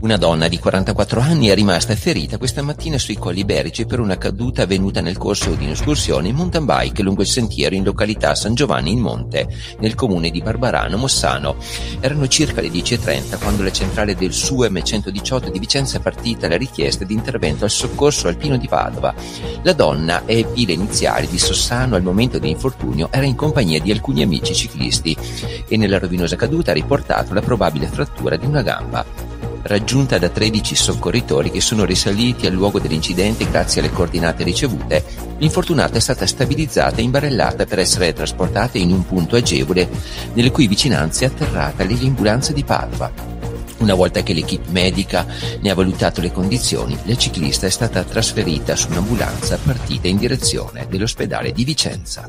Una donna di 44 anni è rimasta ferita questa mattina sui Colli Iberici per una caduta avvenuta nel corso di un'escursione in mountain bike lungo il sentiero in località San Giovanni in Monte, nel comune di Barbarano, Mossano. Erano circa le 10.30 quando la centrale del SUEM 118 di Vicenza è partita la richiesta di intervento al soccorso alpino di Padova. La donna è pile iniziali di Sossano al momento dell'infortunio era in compagnia di alcuni amici ciclisti e nella rovinosa caduta ha riportato la probabile frattura di una gamba raggiunta da 13 soccorritori che sono risaliti al luogo dell'incidente grazie alle coordinate ricevute, l'infortunata è stata stabilizzata e imbarellata per essere trasportata in un punto agevole nelle cui vicinanze è atterrata l'ambulanza di Padova. Una volta che l'equipe medica ne ha valutato le condizioni, la ciclista è stata trasferita su un'ambulanza partita in direzione dell'ospedale di Vicenza.